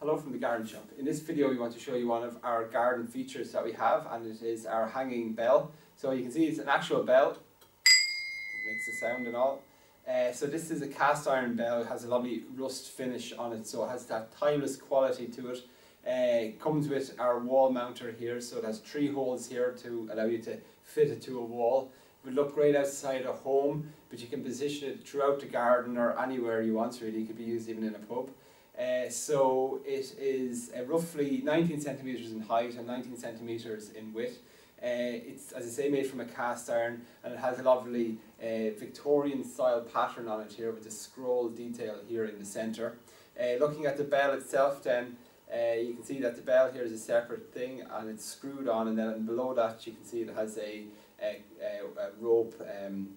Hello from the garden shop. In this video we want to show you one of our garden features that we have and it is our hanging bell. So you can see it's an actual bell, it makes a sound and all. Uh, so this is a cast iron bell, it has a lovely rust finish on it so it has that timeless quality to it. Uh, it comes with our wall mounter here so it has three holes here to allow you to fit it to a wall. It would look great outside a home but you can position it throughout the garden or anywhere you want really, it could be used even in a pub. Uh, so it is uh, roughly 19 centimetres in height and 19 centimetres in width. Uh, it's, as I say, made from a cast iron and it has a lovely uh, Victorian style pattern on it here with a scroll detail here in the centre. Uh, looking at the bell itself then, you can see that the bell here is a separate thing and it's screwed on and then below that you can see it has a, a, a, a rope um,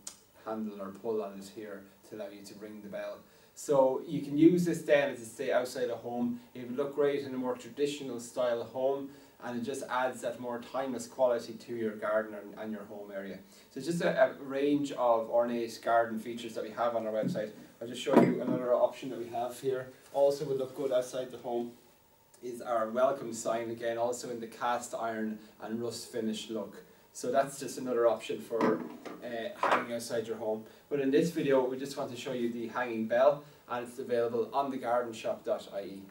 handle or pull on it here to allow you to ring the bell. So you can use this then as a stay outside a home. It would look great in a more traditional style home and it just adds that more timeless quality to your garden and, and your home area. So just a, a, range of ornate garden features that we have on our website. I'll just show you another option that we have here. Also would look good outside the home is our welcome sign again, also in the cast iron and rust finish look. So that's just another option for uh, hanging outside your home. But in this video, we just want to show you the hanging bell and it's available on thegardenshop.ie.